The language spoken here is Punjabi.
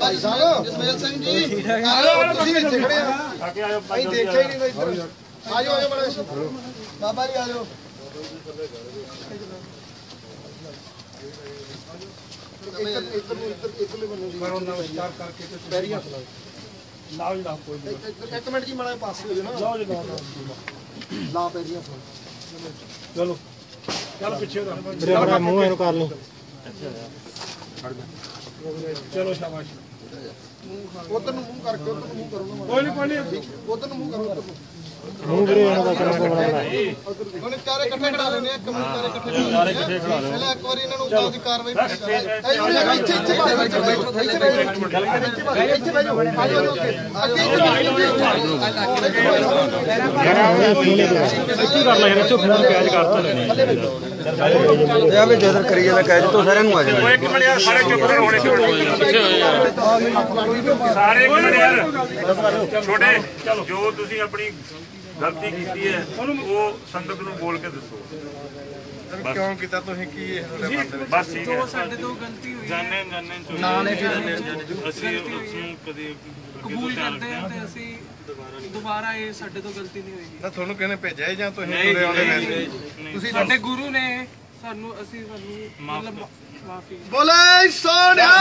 ਭਾਈ ਸਾਹਿਬ। ਜਸਮੇਲ ਸਿੰਘ ਜੀ। ਆਜੋ ਤੁਸੀਂ ਇੱਥੇ ਖੜੇ ਆ ਅਸੀਂ ਦੇਖਿਆ ਹੀ ਨਹੀਂ ਇੱਧਰ ਆਜੋ ਆਜੋ ਬੜਾ ਬਾਬਾ ਜੀ ਆਜੋ ਇੱਧਰ ਇੱਧਰ ਨੂੰ ਇੱਧਰ ਇੱਧਰਲੇ ਬੰਨੇ ਦੀ ਕਰੋ ਨਮਸਕਾਰ ਕਰਕੇ ਤੇ ਪੈਰੀ ਹੱਥ ਲਾਓ ਲਾਓ ਜੀ ਲਾਓ ਕੋਈ ਇੱਕ- ਮਿੰਟ ਜੀ ਮਾੜਾ ਪਾਸੇ ਹੋ ਜਾਓ ਨਾ। ਲਾਓ ਜੀ ਲਾਓ। ਲਾ ਪੈਰੀ ਹੱਥ। ਲਾਓ। ਚਲੋ। ਚੱਲ ਪਿੱਛੇ ਦਾ ਆਪਣਾ ਮੂੰਹ ਇਹਨੂੰ ਕਰ ਲਈ ਚਲੋ ਸ਼ਾਬਾਸ਼। ਉਧਰ ਨੂੰ ਮੂੰਹ ਕਰਕੇ ਉਧਰ ਨੂੰ ਮੂੰਹ ਕਰੋ ਨਾ ਕੋਈ ਨਹੀਂ ਕੋਈ ਨਹੀਂ ਉਧਰ ਨੂੰ ਮੂੰਹ ਕਰੋ ਉੱਧਰ ਨੂੰ। ਮੂੰਹ ਵੀਰੇ ਇਹਨਾਂ ਦਾ ਕਿਹੜਾ ਕੋਲ ਬਣਾਉਣਾ ਉਹਨੇ ਚਾਰੇ ਇਕੱਠੇ ਖੜਾ ਲੈਣੇ ਇੱਕ ਮਿੰਟ ਚਾਰੇ ਇਕੱਠੇ ਚਾਰੇ ਇਕੱਠੇ ਖੜਾ ਪਹਿਲਾਂ ਇੱਕ ਵਾਰੀ ਇਹਨਾਂ ਨੂੰ ਦੀ ਕਾਰਵਾਈ ਲੈ। ਇੱਥੇ ਇੱਥੇ ਬਾਹਰ ਇੱਥੇ ਬੈਠੋ ਇੱਥੇ ਬੈਠੋ ਇੱਥੇ ਬਾਹਰ ਇੱਥੇ ਬੈਠੋ ਅੱਗੇ ਇੱਥੇ ਇਹ ਵੀ ਜਦੋਂ ਕਰੀ ਜਾਂਦਾ ਕਹਿ ਦਿੱਤੋ ਸਾਰਿਆਂ ਨੂੰ ਆ ਜਾਣਾ। ਇੱਕ ਮਿੰਟ ਯਾਰ ਸਾਰੇ ਚੁੱਪ ਕਰੋ ਹੁਣੇ ਸਾਰੇ ਇੱਕ ਮਿੰਟ ਯਾਰ। ਛੋਟੇ ਜੋ ਤੁਸੀਂ ਆਪਣੀ ਗਲਤੀ ਕੀਤੀ ਹੈ ਉਹ ਸੰਗਤ ਨੂੰ ਬੋਲ ਕੇ ਦੱਸੋ। ਕਿਉਂ ਕੀਤਾ ਤੁਸੀਂ? ਕੀ ਬਸ ਠੀਕ ਹੈ। ਸਾਡੇ ਤੋਂ ਗਲਤੀ ਹੋਈ ਜਾਣੇ ਜਾਣੇ ਨਾ ਨੇ ਅਸੀਂ ਅਸੀਂ ਕਦੇ ਕਬੂਲ ਕਰਦੇ ਹਾਂ ਤੇ ਅਸੀਂ ਦੁਬਾਰਾ ਇਹ ਸਾਡੇ ਤੋਂ ਗਲਤੀ ਨਹੀਂ ਹੋਏਗੀ। ਨਾ ਤੁਹਾਨੂੰ ਕਿਹਨੇ ਭੇਜਿਆ ਜਾਂ ਤੁਸੀਂ ਤੁਰੇ ਆਉਂਦੇ ਵੈਸੇ ਤੁਸੀਂ ਸਾਡੇ ਗੁਰੂ ਨੇ ਸਾਨੂੰ ਅਸੀਂ ਸਾਨੂੰ ਮਤਲਬ ਮਾਫੀ। ਬੋਲੇ ਸੋਨਿਆ